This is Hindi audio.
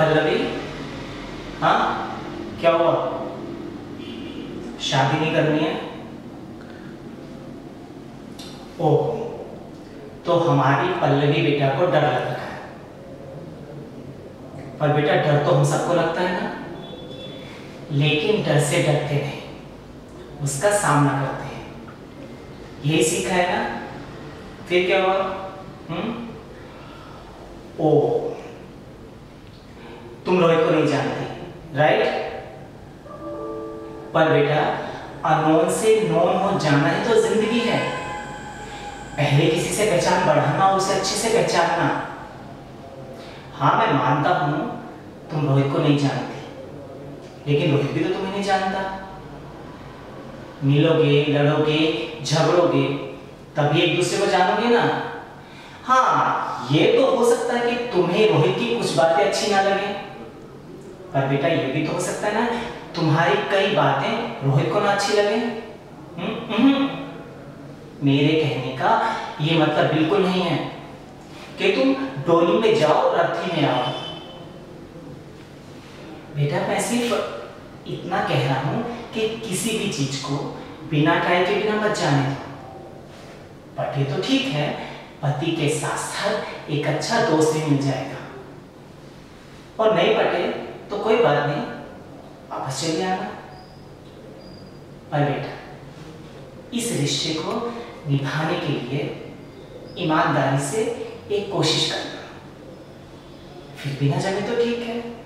पल्लवी? हाँ? क्या हुआ? शादी नहीं करनी है? ओह तो हमारी पल्लवी बेटा को डर लग रहा है। पर बेटा, डर तो हम सबको लगता है ना? लेकिन डर से डरते नहीं। उसका सामना करते हैं। यही सीखा है ना? फिर क्या हुआ? हम्म? ओ तुम रोहित को नहीं जानती राइट पर बेटा, अनोन से नोन हो जाना ही तो ज़िंदगी है। पहले किसी से पहचान बढ़ाना, उसे अच्छे से पहचानना। हाँ मैं मानता हूँ, तुम रोहित को नहीं जानती, लेकिन रोहित भी तो तुम्हें नहीं जानता। मिलोगे, लड़ोगे, झगड़ोगे, तभी एक दूसरे को जानोगे ना। हाँ ये तो हो सकता है कि तुम्हें रोहित की कुछ बातें अच्छी ना लगे। पर बेटा ये भी तो हो सकता है ना तुम्हारी कई बातें रोहित को ना अच्छी लगे। हम्म, हम्म। मेरे कहने का ये मतलब बिल्कुल नहीं है कि तुम डोली में जाओ अर्थी में आओ। बेटा मैं सिर्फ़ इतना कह रहा हूँ कि किसी भी चीज़ को बिना ट्राई के बिना मत जाने दो। पटे तो ठीक है पति के साथ साथ एक अच्छा दोस्त भी मिल जाएगा। और नहीं पटे तो कोई बात नहीं वापस चले आना। पर बेटा, इस रिश्ते को निभाने के लिए ईमानदारी से एक कोशिश करना। फिर बिना जाने तो ठीक है।